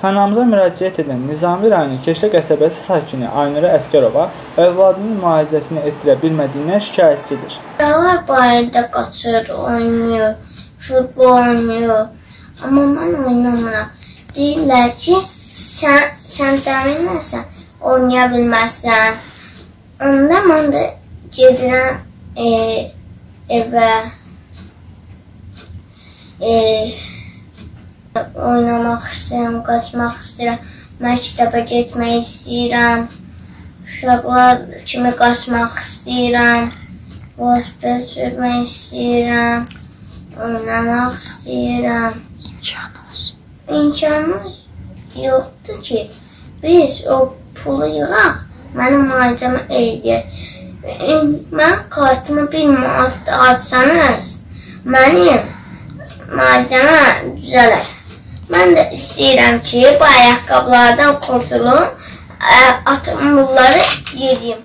Kanalımıza müraciət edən Nizami rayonu Keşə qəsəbəsi sakini Aynurə Əskərova övladının müalicəsini etdirə bilmədiyindən şikayətçidir. Uşaqlar bayırda qaçır, oynayır, futbol oynayır. Amma mən oynamıram. Deyirlər ki, sən sən təminləsən, oynaya bilməzsən. Onda mən də gedirəm e, evə. E, oynamaq istəyirəm, qaçmaq istəyirəm, məktəbə getmək istəyirəm. Uşaqlar kimi qaçmaq istəyirəm. Velosiped sürmək istəyirəm. Oynamaq istəyirəm. İmkanımız. İmkanımız yoxdur ki, biz o pulu yığaq, mənim müalicəmə eləyək. Mən kartımı bir manat açsanız, mənim müalicəmə düzələr. Ben de istəyirəm ki, bu ayaqqabılardan qurtulum, e, atımları yedim.